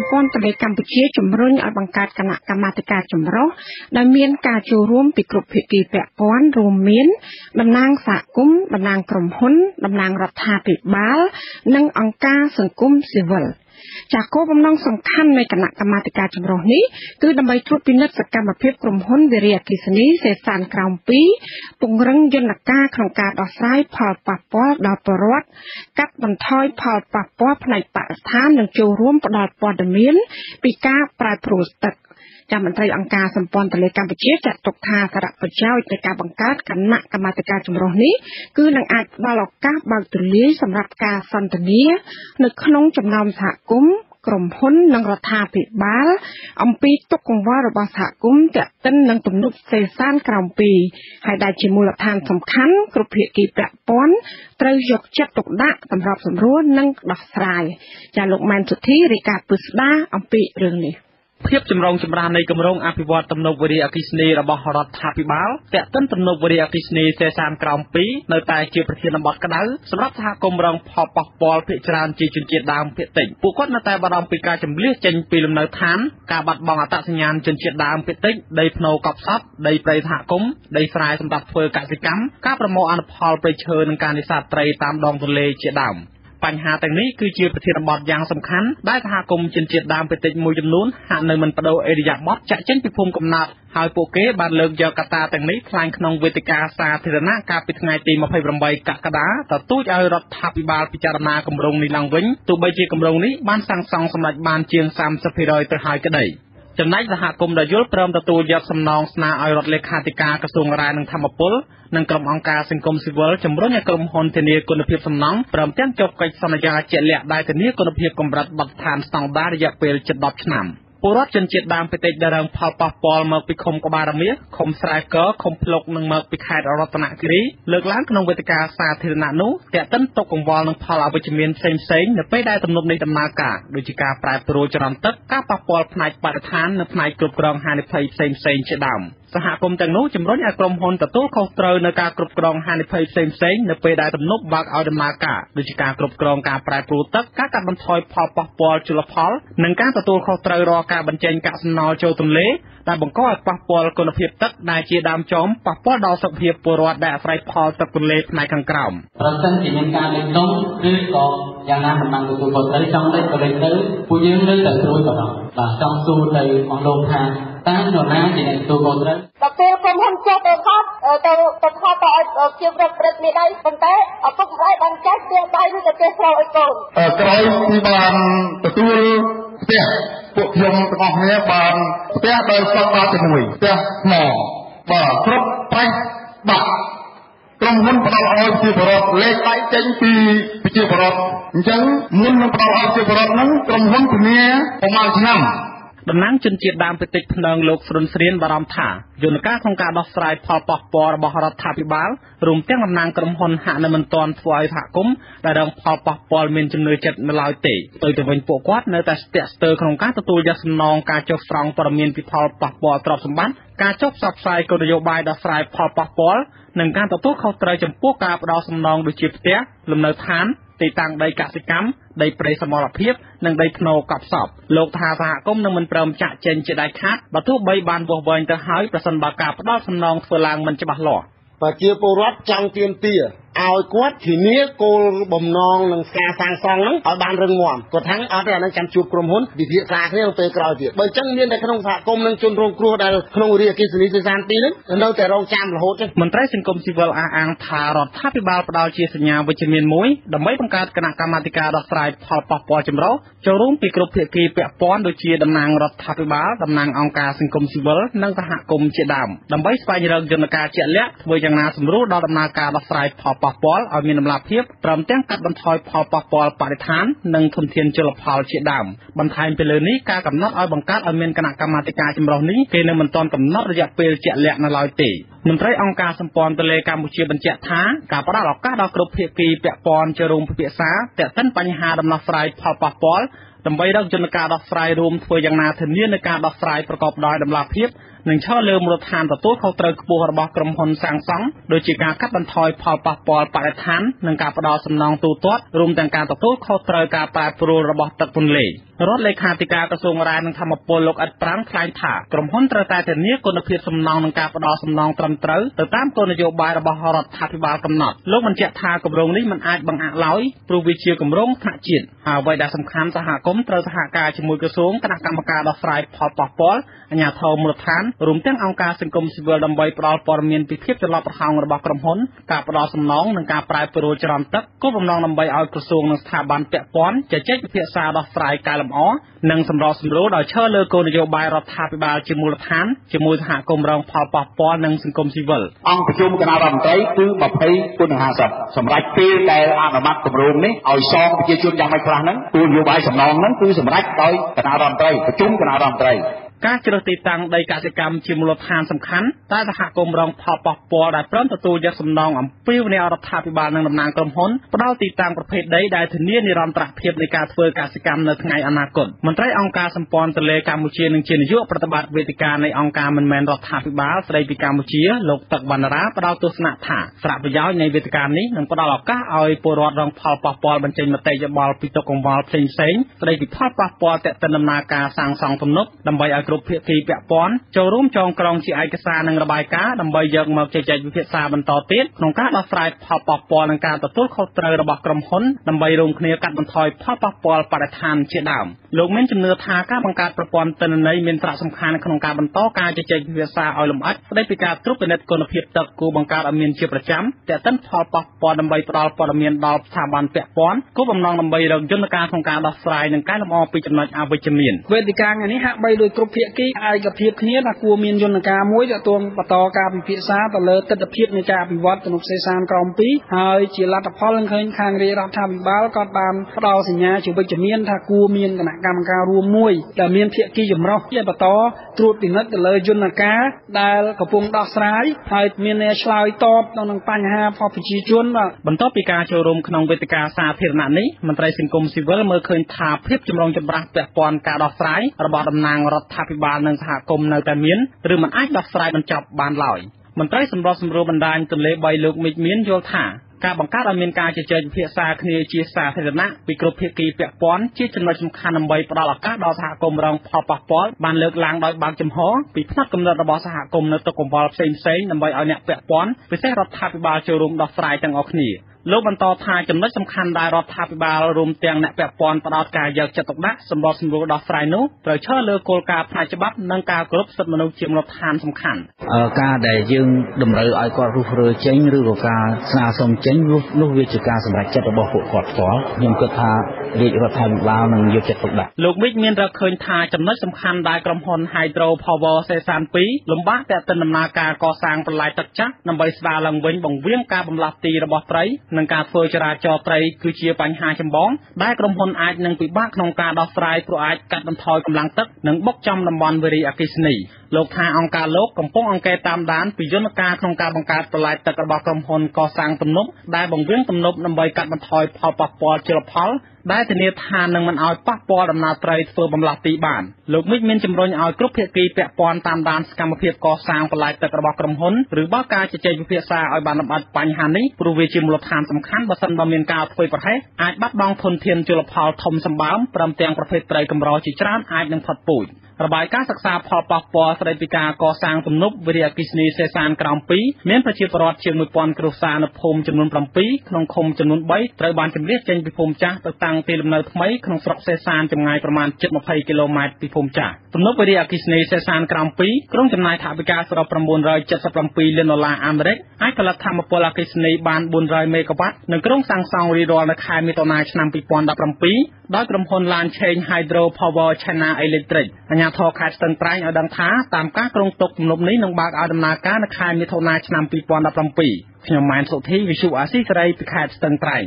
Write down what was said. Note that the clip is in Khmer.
សម្ព័ន្ធទន្លេកម្ពុជាជំរុញឲ្យបង្កើតគណៈកម្មាធិការចម្រុះដែលមានការចូលរួមពីគ្រប់ភាគីពាក់ព័ន្ធរួមមានតំណាងសហគមន៍តំណាងក្រុមហ៊ុនតំណាងរដ្ឋាភិបាល និងអង្គការសង្គមស៊ីវិល។ ចាគោលបំណងសំខាន់នៃគណៈកម្មាធិការចម្រុះនេះគឺដើម្បីត្រួតពិនិត្យសកម្មភាពក្រុមហ៊ុនវិរិយអគិសនីសេសានក្រោម2ពង្រឹងយន្តការក្នុងការដោះស្រាយផលប៉ះពាល់ដល់ប្រជាពលរដ្ឋកាត់បន្ថយផលប៉ះពាល់ផ្នែកបរិស្ថាននិងចូលរួមផ្ដល់ព័ត៌មានពីការប្រែប្រួលទឹក ចាំមន្ត្រីអង្គការសម្ព័ន្ធទន្លេកម្ពុជាចាត់ទុកថាសារៈប្រយោជន៍នៃការបង្កើតគណៈកម្មាធិការចម្រុះនេះគឺនឹងអាចផ្ដល់ឱកាសបើកទូលាយសម្រាប់ការសន្ទនានៅក្នុងចំណោមសហគមន៍ក្រុមហ៊ុននិងរដ្ឋាភិបាលអំពីទុកកង្វល់របស់សហគមន៍ទាក់ទិននឹងទំនប់សេសានក្រោម2ហើយដែលជាមូលដ្ឋានសំខាន់គ្រប់ភាគីពាក់ព័ន្ធត្រូវយកចិត្តទុកដាក់សម្រាប់សម្រួលនិងដោះស្រាយចាលោកម៉ែនសុធីរាយការណ៍ពឹស្ដាអំពីរឿងនេះ ភាពចម្រុងចម្រាស់នៃគម្រោងអភិវឌ្ឍទំនប់វារីអគ្គិសនីរបស់រដ្ឋាភិបាលតាក់ទិនទំនប់វារីអគ្គិសនីសេសានក្រោម2នៅតែជាប្រធានបទក្តៅសម្រាប់សហគមន៍រងផលប៉ះពាល់ភាគច្រើនជាជនជាតិដើមភាគតិចពួកគាត់នៅតែបារម្ភពីការចម្លៀសចេញពីលំនៅឋានការបាត់បង់អត្តសញ្ញាណជនជាតិដើមភាគតិចដីភ្នៅកប់សពដីព្រៃសហគមន៍ដីស្រែសម្រាប់ធ្វើកសិកម្មការប្រមូលអនុផលព្រៃឈើនិងការនេសាទត្រីតាមដងទន្លេជាដើម បញ្ហាទាំងនេះគឺជាប្រធានបទយ៉ាងសំខាន់ដែលសហគមន៍ជនជាតិដើមភាគតិចមួយចំនួនហាក់នៅមិនបដូរអេរយាប័តចាក់ចេញពីភូមិកំណើតហើយពួកគេបានលើកយកកត្តាទាំងនេះថ្លែងក្នុងវេទិកាសាធារណៈកាលពីថ្ងៃទី28កក្កដាទទូចឲ្យរដ្ឋាភិបាលពិចារណាគម្រោងនេះឡើងវិញទោះបីជាគម្រោងនេះបានសាងសង់សម្រេចបានជាង30%ទៅហើយក្តី។ ចំណែកសហគមន៍ដែលយល់ព្រមទទួលយកសំណងស្នើឲ្យរដ្ឋលេខាធិការក្រសួងរាយនឹងធម្មពលនិងក្រុមអង្គការសង្គមស៊ីវិលជំរុញឲ្យក្រុមហ៊ុនធានាគុណភាពសំណង់ព្រមទាំងចុះកិច្ចសន្យាជាក់លាក់ដែលធានាគុណភាពកម្រិតបទដ្ឋានស្តង់ដាររយៈពេលជិត10ឆ្នាំ។ ពលរដ្ឋជនជាតិដើមភាគតិចដែលរងផលប៉ះពាល់មកពីឃុំក្បាលរមៀឃុំស្រែកឃុំភ្លុកនិងមកពីខេត្តរតនគិរីលើកឡើងក្នុងវេទិកាសាធារណៈនោះតាក់ទិនទុកកង្វល់និងផលអវិជ្ជមានផ្សេងផ្សេងនៅពេលដែលទំនប់នេះដំណើរការដូចជាការប្រែប្រួលចរន្តទឹកការប៉ះពាល់ផ្នែកបរិស្ថាននិងផ្នែកគ្រប់គ្រងហានិភ័យផ្សេងផ្សេងជាដើម។ សហគមន៍ទាំងនោះជំរុញឲ្យក្រុមហ៊ុនទទួលខុសត្រូវនៅការគ្រប់គ្រងហានិភ័យផ្សេងផ្សេងនៅពេលដែលទំនប់បើកឲ្យដំណើរការដូចជាការគ្រប់គ្រងការប្រែប្រួលទឹកការកាត់បន្ថយផលប៉ះពាល់ជលផលនិងការទទួលខុសត្រូវរាល់ការបញ្ចេញកាកសំណល់ចូលទន្លេដែលបង្កឲ្យប៉ះពាល់គុណភាពទឹកដែលជាដើមចមប៉ះពាល់ដល់សុខភាពពលរដ្ឋដែលអាស្រ័យផលទឹកទន្លេផ្នែកខាងក្រោមប្រសិនជាមានការលេចលង់ឬក៏យ៉ាងណាមិនបានទទួលខុសត្រូវចង់លេចក៏លេចទៅពួកយើងនៅតែស្រួយក៏ដោយបាទចង់សួរទៅអស់លោកថា តើនរណាជាអ្នកទទួលខុសត្រូវបើពេលក្រុមហ៊ុនចេះទៅខត់ទៅទៅខត់ទៅឲ្យជាប្រឹកប្រឹកនេះដែរប៉ុន្តែឪពុកម្ដាយបានចាស់ជាដៃឬក៏ចេះស្រោឲ្យកូនក្រោយពីបានទទួលផ្ទះពួកខ្ញុំទាំងអស់គ្នាបានផ្ទះដោយស្តង់ដារទី1ផ្ទះថ្មបាទគ្រប់ប្រេះបាក់ក្រុមហ៊ុនផ្ដល់ឲ្យជាបរិបទលេខដៃចេញពីប្រជាបរិបទអញ្ចឹងមុននឹងផ្ដល់ឲ្យជាបរិបទហ្នឹងក្រុមហ៊ុនធានាប្រមាណឆ្នាំ តំណាងជនជាតិដើមភាគតិចភ្នងលោកស្រុនស្រៀនបារម្ភថាយន្តការក្នុងការដោះស្រាយផលប៉ះពាល់របស់រដ្ឋាភិបាលរួមទាំងតំណាងក្រុមហ៊ុនហាក់នៅមិនទាន់ធ្វើឲ្យសហគមន៍ដែលរងផលប៉ះពាល់មានជំនឿចិត្តនៅឡើយទេទៅទៅវិញពួកគាត់នៅតែស្ទាក់ស្ទើរក្នុងការទទួលយកសំណងការចុះស្រង់ព័ត៌មានពីផលប៉ះពាល់ទ្រព្យសម្បត្តិការចុះផ្សព្វផ្សាយគោលនយោបាយដោះស្រាយផលប៉ះពាល់និងការទទួលខុសត្រូវចំពោះការផ្ដល់សំណងដូចជាផ្ទះលំនៅឋាន ទីតាំងដីកសិកម្មដីព្រៃសមរភាពនិងដីធ្នូកប់សពលោកថាសហគមន៍នឹងមិនព្រមចាក់ចេញជាដាច់ខាតបើទោះបីបានវាស់វែងទៅហើយប្រសិនបើការផ្ដល់សំណងធ្វើឡើងមិនច្បាស់លាស់ប្រជាពលរដ្ឋចង់ទាមទារ ឲ្យគាត់ធានាគោលបំណងនឹងការសាងសង់ហ្នឹងឲ្យបានរឹងមាំគាត់ថាអត់ទេអានឹងចាំជួបក្រុមហ៊ុនវិភាគសាគ្នានៅពេលក្រោយទៀតបើអញ្ចឹងមានតែក្នុងសហគមន៍នឹងជនរងគ្រោះដែលក្នុងរាជអគ្គិសនីសេសានទីហ្នឹងនៅតែរងចាំរហូតទេមន្ត្រីសង្គមស៊ីវិលអះអាងថារដ្ឋាភិបាលផ្ដល់ជាសញ្ញាវិជ្ជមានមួយដើម្បីបង្កើតគណៈកម្មាធិការដោះស្រាយផលប៉ះពាល់ចម្រុះចូលរួមពីគ្រប់ភាគីពាក់ព័ន្ធដូចជាតំណាងរដ្ឋាភិបាលតំណាងអង្គការសង្គមស៊ីវិលនិងសហគមន៍ជាដើមដើម្បីស្វែងរកយន្តការជាក់លាក់ធ្វើយ៉ាងណាសម្រួលដល់ដំណើរការដោះស្រាយផលប៉ះពាល់ឲ្យមានតម្លាភាពព្រមទាំងកាត់បន្ថយផលប៉ះពាល់បរិស្ថាននិងធនធានជលផលជាដើមបន្ថែមពីលើនេះការកំណត់ឲ្យបង្កើតឲ្យមានគណៈកម្មាធិការចម្រុះនេះគេនៅមិនទាន់កំណត់រយៈពេលជាក់លាក់នៅឡើយទេមន្ត្រីអង្គការសម្ព័ន្ធទន្លេកម្ពុជាបញ្ជាក់ថាការផ្តល់ឱកាសដល់គ្រប់ភាគីពាក់ព័ន្ធចូលរួមពិភាក្សាទាក់ទិនបញ្ហាដំណោះស្រាយផលប៉ះពាល់ដើម្បីរកយន្តការដោះស្រាយរួមធ្វើយ៉ាងណាធានានៅការដោះស្រាយប្រកបដោយតម្លាភាពនឹងឈរលើមូលដ្ឋានទទួលខុសត្រូវខ្ពស់របស់ក្រុមហ៊ុនសាងសង់ដូចជាការកាត់បន្ថយផលប៉ះពាល់បរិស្ថាននិងការផ្ដល់សំណងទូទាត់រួមទាំងការទទួលខុសត្រូវការប្រែប្រួលរបស់ទឹកពន្លឺ រដ្ឋលេខាធិការក្រសួងរ៉ែនិងធម្មពលលោកអ៊ិតប្រាំងថ្លែងថាក្រុមហ៊ុនត្រូវតែធានាគុណភាពសំណងនិងការផ្ដល់សំណងត្រឹមត្រូវទៅតាមគោលនយោបាយរបស់រដ្ឋាភិបាលកំណត់លោកបញ្ជាក់ថាគម្រោងនេះមិនអាចបង្អាក់ឡើយព្រោះវាជាគម្រោងថ្នាក់ជាតិហើយអ្វីដែលសំខាន់សហគមន៍ត្រូវសហការជាមួយក្រសួងគណៈកម្មការដោះស្រាយផលប៉ះពាល់អាជ្ញាធរមូលដ្ឋានរួមទាំងអង្គការសង្គមស៊ីវិលដើម្បីផ្ដល់ព័ត៌មានពីភាពចន្លោះប្រហោងរបស់ក្រុមហ៊ុនការផ្ដល់សំណងនិងការប្រែប្រួលច្រំទឹកគោលបំណងដើម្បីឲ្យក្រសួងនិងស្ថាប័នពាក់ព័ន្ធជជែកពិភាក្សាដោះស្រាយកែលម្អនិងសម្របសម្រួលដោយឈរលើគោលនយោបាយរដ្ឋាភិបាលជាមូលដ្ឋានជាមួយសហគមន៍រងផលប៉ះពាល់និងសង្គមស៊ីវិលអង្គប្រជុំគណៈរដ្ឋមន្ត្រីគឺ20គុណ50សម្រាប់ពេលដែលអនុម័តគម្រោងនេះឲ្យសងប្រជាជនយ៉ាងម៉េចខ្លះហ្នឹងគោលនយោបាយសំណងហ្នឹងគឺសម្រាប់ដោយគណៈរដ្ឋមន្ត្រីប្រជុំគណៈរដ្ឋមន្ត្រី ការជ្រើសទីតាំងដីកសិកម្មជាមូលដ្ឋានសំខាន់តែសហគមន៍រងផលប៉ះពាល់ដែលព្រមទទួលយកសំណងអំពីវនីរដ្ឋាភិបាលនិងតំណាងក្រុមហ៊ុនផ្ដល់ទីតាំងប្រភេទដីដែលធានានិរន្តរភាពនៃការធ្វើកសិកម្មនៅថ្ងៃអនាគតមន្ត្រីអង្គការសម្ព័ន្ធទន្លេកម្ពុជានិងជានាយកប្រតិបត្តិវេទិកានៃអង្គការមិនមែនរដ្ឋាភិបាលស្ដីពីកម្ពុជាលោកទឹកវណ្ណរាផ្ដល់ទស្សនៈថាសារៈប្រយោជន៍នៃវេទិកានេះនឹងផ្ដល់ឱកាសឲ្យពលរដ្ឋរងផលប៉ះពាល់បញ្ចេញមតិយោបល់ពីទុកកង្វល់ផ្សេងៗស្ដីពីផលប៉ះពាល់ទាក់ទិនដំណើរការសាងសង់ទំនប់ដើម្បីឲ្យគ្រប់ភាគីពាក់ព័ន្ធចូលរួមចងក្រងជាឯកសារនិងរបាយការណ៍ដើម្បីយកមកជជែកវិភាសាបន្តទៀតក្នុងការដោះស្រាយផលប៉ះពាល់និងការទទួលខុសត្រូវរបស់ក្រុមហ៊ុនដើម្បីរួមគ្នាកាត់បន្ថយផលប៉ះពាល់បរិស្ថានជាដើមលោកមានជំនឿថាការបង្កើតប្រព័ន្ធទិន្នន័យមានសារៈសំខាន់ក្នុងការបន្តការជជែកវិភាសាឲ្យលម្អិតស្ដីពីការត្រួតពិនិត្យគុណភាពទឹកគួរបង្កើតឲ្យមានជាប្រចាំតែតិនផលប៉ះពាល់ដើម្បីផ្ដល់ព័ត៌មានដល់ស្ថាប័នពាក់ព័ន្ធគោលបំណងដើម្បីរកយន្តការក្នុងការដោះស្រាយនិងកែលម្អពីចំណុចអវិជ្ជមានវេទិកាថ្ងៃនេះហាក់បីដោយគ្រប់ភាគីឯកភាពគ្នាថាគួរមានយន្តការមួយទាក់ទងបន្តការពិភាក្សាទៅលើទស្សនវិជ្ជានៃការអភិវឌ្ឍទំនុកសេសានក្រម2ហើយជាលទ្ធផលនឹងឃើញខាងរាជរដ្ឋាភិបាលក៏បានផ្ដល់សញ្ញាជាវិជ្ជមានថាគួរមានគណៈកម្មការរួមមួយដែលមានភាគីចម្រុះជាបន្តត្រួតពិនិត្យទៅលើយន្តការដែលកំពុងដោះស្រាយហើយមានអ្នកឆ្លើយតបទៅនឹងបញ្ហាផលប្រជាជនបាទបន្ទាប់ពីការចូលរួមក្នុងវេទិកាសាធារណៈនេះមន្ត្រីសង្គមស៊ីវិលមើលឃើញថាភាពចម្រុងចម្រាស់ពាក់ព័ន្ធការដោះស្រាយរបស់តំណាងរដ្ឋាភិបាលនិងសហគមន៍នៅតែមានឬមិនអាចដោះស្រាយបញ្ចប់បានឡើយមន្ត្រីសម្របសម្រួលបណ្ដាញទន្លេ3លោកមិចមានយល់ថាការបង្កើតឲ្យមានការជជែកពិភាក្សាគ្នាជាសាធារណៈពីគ្រប់ភាគីពាក់ព័ន្ធជាចំណុចសំខាន់ដើម្បីផ្ដល់ឱកាសដល់សហគមន៍រងផលប៉ះពាល់បានលើកឡើងដោយបើកចំហពីផ្នត់គំនិតរបស់សហគមន៍នៅទុកកង្វល់ផ្សេងៗដើម្បីឲ្យអ្នកពាក់ព័ន្ធពិសេសរដ្ឋាភិបាលចូលរួមដោះស្រាយទាំងអស់គ្នា លោកបន្តថាចំណុចសំខាន់ដែលរដ្ឋាភិបាលរួមទាំងអ្នកពាក់ព័ន្ធផ្ដោតការយកចិត្តទុកដាក់សម្រាប់សម្រួលដោះស្រាយនោះត្រូវឈរលើគោលការណ៍ផ្នែកច្បាប់និងការគោរពសិទ្ធិមនុស្សជាមូលដ្ឋានសំខាន់ការដែលយើងតម្រូវឲ្យគាត់រុះរើចេញឬក៏ការស្នើសុំចេញនោះវាជាការសម្រេចចិត្តរបស់ពួកគាត់ផ្ទាល់ខ្ញុំគិតថារាជរដ្ឋាភិបាលនឹងយកចិត្តទុកដាក់លោកវិជ្ជមានរកឃើញថាចំណុចសំខាន់ដែលក្រុមហ៊ុន Hydro Power សេសាន2លំបាកតែកតិនដំណើរការកសាងប្រឡាយទឹកចាស់ដើម្បីស្ដារឡើងវិញបង្រៀងការបំលាស់ទីរបស់ត្រីនិងការធ្វើចរាចរណ៍ត្រីគឺជាបញ្ហាចម្បងដែលក្រុមហ៊ុនអាចនឹងពិបាកក្នុងការដោះស្រាយព្រោះអាចកាត់បន្ថយកម្លាំងទឹកនិងបុកចំតំបន់វារីអគ្គិសនីលោកថាអង្គការលោកកំពុងអង្កេតតាមដានពីយន្តការក្នុងការបង្កើតប្រឡាយទឹករបស់ក្រុមហ៊ុនកសាងទំនប់ដែលបង្រៀងទំនប់ដើម្បីកាត់បន្ថយផលប៉ះពាល់ជលផល ដែលធានាថានឹងមិនឲ្យប៉ះពាល់ដំណើរត្រីធ្វើបំលាស់ទីបានលោកមិចមានជំរុញឲ្យគ្រប់ភាគីពាក់ព័ន្ធតាមដានសកម្មភាពកសាងបន្លាយទឹករបស់ក្រុមហ៊ុនឬបើកការជជែកវិភាសាឲ្យបានលម្អិតបញ្ហានេះព្រោះវាជាមូលដ្ឋានសំខាន់បើសិនបើមានការធ្វើប្រហែសអាចបាត់បង់ធនធានជលផលធំសម្បើមព្រមទាំងប្រភេទត្រីកម្រជាច្រើនអាចនឹងផុតពូជ របាយការណ៍សិក្សាផលប៉ះពាល់ស្តីពីការកសាងទំនប់វិរិយអគិសនីសេសានក្រោម2មានប្រជាពលរដ្ឋជាង1000គ្រួសារនៅភូមិចំនួន7ក្នុងឃុំចំនួន3ត្រូវបានជម្លៀសចេញពីភូមិចាស់ទៅតាំងទីលំនៅថ្មីក្នុងស្រុកសេសានចម្ងាយប្រមាណ720គីឡូម៉ែត្រពីភូមិចាស់ទំនប់វិរិយអគិសនីសេសានក្រោម2ក្រុងចំណាយថវិកាសរុប977លានដុល្លារអាមេរិកអាចផលិតថាមពលអគិសនីបាន400មេហ្គាវ៉ាត់និងក្រុងសាងសង់រៀងរាល់នៅខែមិថុនាឆ្នាំ2017 ដោយក្រុមហ៊ុន Lanchain Hydro Power China Electric អាជ្ញាធរខេត្តស្ទឹងត្រែងឲ្យដឹងថាតាមការគ្រោងទុកទំនប់នេះនឹងបើកឲ្យដំណើរការនៅខែមិថុនាឆ្នាំ2017ខ្ញុំម៉ែនសុធីវិសុអាស៊ីសេរីពីខេត្តស្ទឹងត្រែង